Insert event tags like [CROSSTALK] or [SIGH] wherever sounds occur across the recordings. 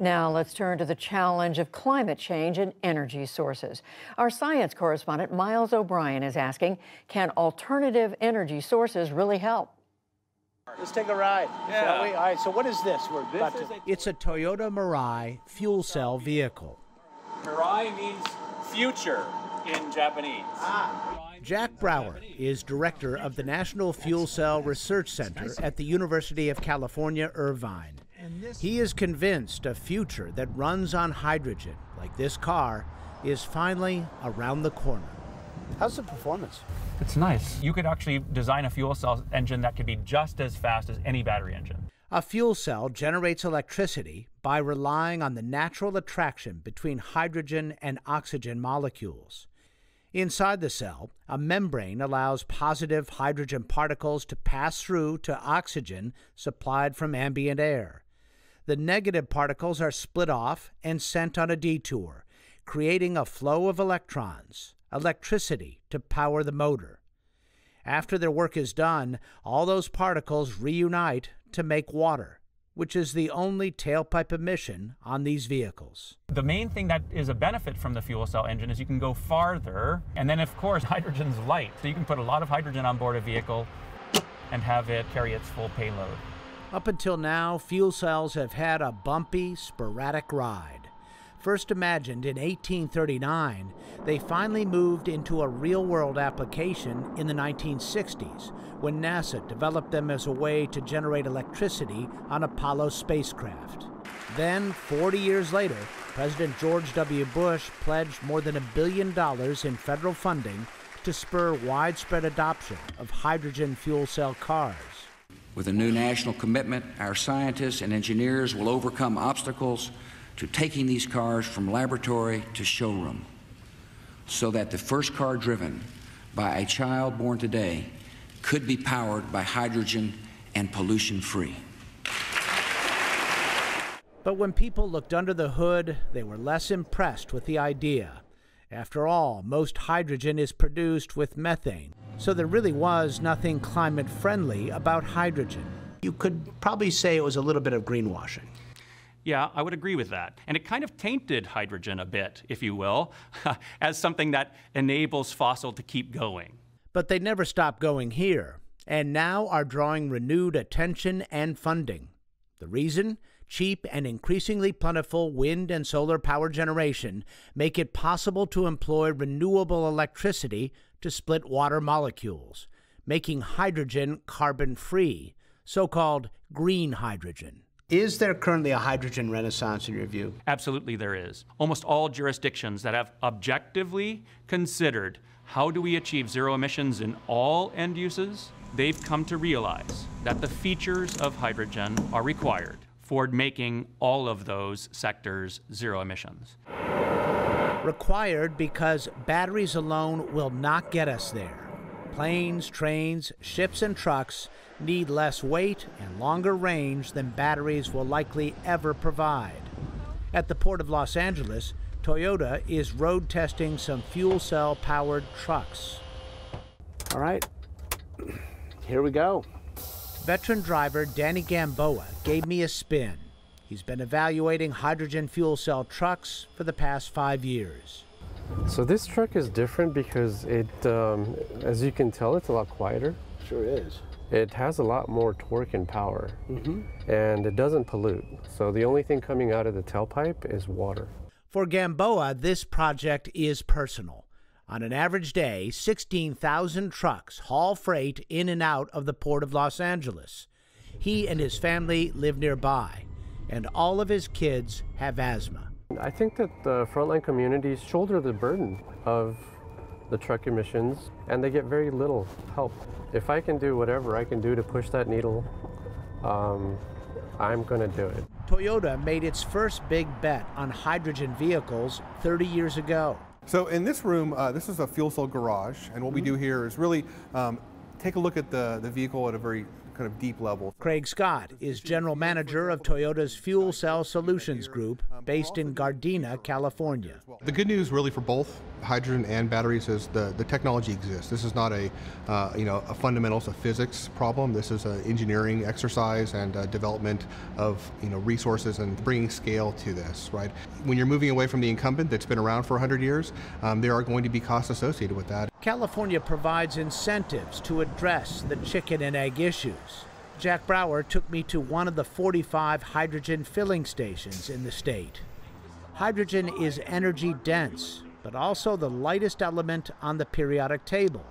Now let's turn to the challenge of climate change and energy sources. Our science correspondent Miles O'Brien is asking, can alternative energy sources really help? Let's take a ride, yeah. shall we? All right, so what is this? We're this about to... a... It's a Toyota Mirai fuel cell vehicle. Mirai means future in Japanese. Ah. Jack Brouwer is director of the National Fuel Cell Research Center at the University of California, Irvine. He is convinced a future that runs on hydrogen, like this car, is finally around the corner. How's the performance? It's nice. You could actually design a fuel cell engine that could be just as fast as any battery engine. A fuel cell generates electricity by relying on the natural attraction between hydrogen and oxygen molecules. Inside the cell, a membrane allows positive hydrogen particles to pass through to oxygen supplied from ambient air. The negative particles are split off and sent on a detour, creating a flow of electrons, electricity to power the motor. After their work is done, all those particles reunite to make water which is the only tailpipe emission on these vehicles. The main thing that is a benefit from the fuel cell engine is you can go farther, and then of course [LAUGHS] hydrogen's light, so you can put a lot of hydrogen on board a vehicle and have it carry its full payload. Up until now, fuel cells have had a bumpy, sporadic ride. First imagined in 1839, they finally moved into a real world application in the 1960s when NASA developed them as a way to generate electricity on Apollo spacecraft. Then, 40 years later, President George W. Bush pledged more than a billion dollars in federal funding to spur widespread adoption of hydrogen fuel cell cars. With a new national commitment, our scientists and engineers will overcome obstacles to taking these cars from laboratory to showroom so that the first car driven by a child born today could be powered by hydrogen and pollution free. But when people looked under the hood, they were less impressed with the idea. After all, most hydrogen is produced with methane, so there really was nothing climate friendly about hydrogen. You could probably say it was a little bit of greenwashing. Yeah, I would agree with that. And it kind of tainted hydrogen a bit, if you will, [LAUGHS] as something that enables fossil to keep going. But they never stopped going here, and now are drawing renewed attention and funding. The reason? Cheap and increasingly plentiful wind and solar power generation make it possible to employ renewable electricity to split water molecules, making hydrogen carbon free, so called green hydrogen. Is there currently a hydrogen renaissance in your view? Absolutely, there is. Almost all jurisdictions that have objectively considered how do we achieve zero emissions in all end uses, they've come to realize that the features of hydrogen are required for making all of those sectors zero emissions. Required because batteries alone will not get us there. Planes, trains, ships, and trucks need less weight and longer range than batteries will likely ever provide. At the Port of Los Angeles, Toyota is road testing some fuel cell powered trucks. All right, here we go. Veteran driver Danny Gamboa gave me a spin. He's been evaluating hydrogen fuel cell trucks for the past five years. So this truck is different because it, um, as you can tell, it's a lot quieter. Sure is. It has a lot more torque and power, mm-hmm. and it doesn't pollute. So the only thing coming out of the tailpipe is water. For Gamboa, this project is personal. On an average day, 16,000 trucks haul freight in and out of the Port of Los Angeles. He and his family live nearby, and all of his kids have asthma. I think that the frontline communities shoulder the burden of the truck emissions and they get very little help. If I can do whatever I can do to push that needle, um, I'm going to do it. Toyota made its first big bet on hydrogen vehicles 30 years ago. So in this room, uh, this is a fuel cell garage, and what we do here is really um, take a look at the, the vehicle at a very kind of deep level. Craig Scott is general manager of Toyota's Fuel Cell Solutions Group based in Gardena, California. The good news really for both hydrogen and batteries is the, the technology exists. This is not a, uh, you know, a fundamentals of physics problem. This is an engineering exercise and uh, development of, you know, resources and bringing scale to this, right? When you're moving away from the incumbent that's been around for 100 years, um, there are going to be costs associated with that. California provides incentives to address the chicken and egg issues. Jack Brouwer took me to one of the 45 hydrogen filling stations in the state. Hydrogen is energy dense, but also the lightest element on the periodic table,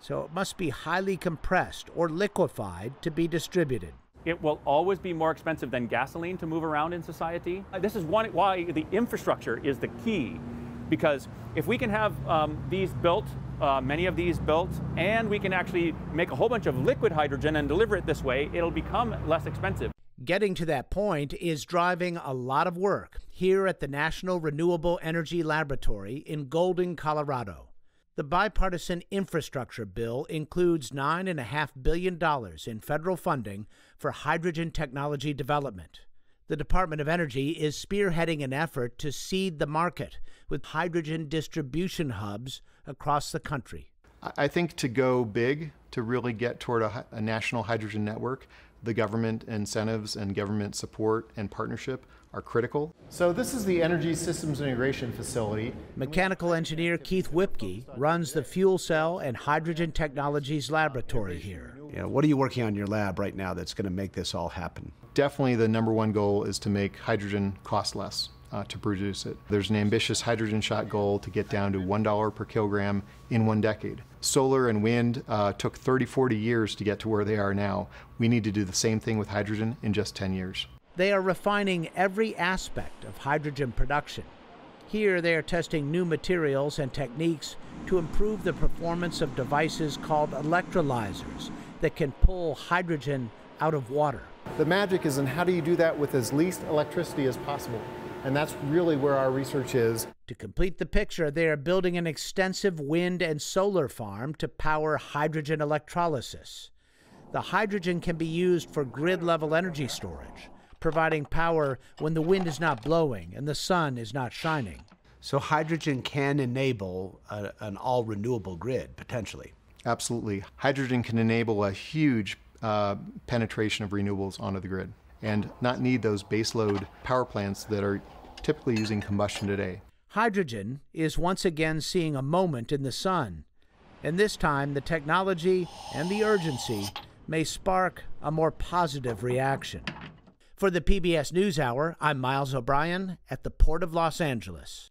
so it must be highly compressed or liquefied to be distributed. It will always be more expensive than gasoline to move around in society. This is one, why the infrastructure is the key, because if we can have um, these built, uh, many of these built, and we can actually make a whole bunch of liquid hydrogen and deliver it this way, it'll become less expensive. Getting to that point is driving a lot of work here at the National Renewable Energy Laboratory in Golden, Colorado. The bipartisan infrastructure bill includes $9.5 billion in federal funding for hydrogen technology development. The Department of Energy is spearheading an effort to seed the market with hydrogen distribution hubs across the country. I think to go big, to really get toward a, a national hydrogen network, the government incentives and government support and partnership are critical. So this is the Energy Systems Integration Facility. Mechanical engineer Keith Wipke runs the Fuel Cell and Hydrogen Technologies Laboratory here. You know, what are you working on in your lab right now that's going to make this all happen? Definitely the number one goal is to make hydrogen cost less. Uh, to produce it. There's an ambitious hydrogen shot goal to get down to $1 per kilogram in one decade. Solar and wind uh, took 30, 40 years to get to where they are now. We need to do the same thing with hydrogen in just 10 years. They are refining every aspect of hydrogen production. Here, they are testing new materials and techniques to improve the performance of devices called electrolyzers that can pull hydrogen out of water. The magic is in how do you do that with as least electricity as possible. And that's really where our research is. To complete the picture, they are building an extensive wind and solar farm to power hydrogen electrolysis. The hydrogen can be used for grid level energy storage, providing power when the wind is not blowing and the sun is not shining. So hydrogen can enable a, an all renewable grid, potentially. Absolutely. Hydrogen can enable a huge uh, penetration of renewables onto the grid and not need those baseload power plants that are typically using combustion today. Hydrogen is once again seeing a moment in the sun, and this time the technology and the urgency may spark a more positive reaction. For the PBS NewsHour, I'm Miles O'Brien at the Port of Los Angeles.